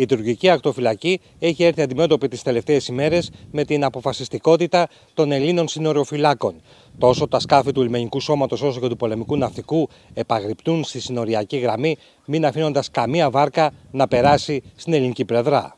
Η τουρκική ακτοφυλακή έχει έρθει αντιμέτωπη τις τελευταίες ημέρες με την αποφασιστικότητα των Ελλήνων συνοριοφυλάκων. Τόσο τα σκάφη του λιμενικού σώματος όσο και του πολεμικού ναυτικού επαγρυπτούν στη συνοριακή γραμμή, μην αφήνοντας καμία βάρκα να περάσει στην ελληνική πλευρά.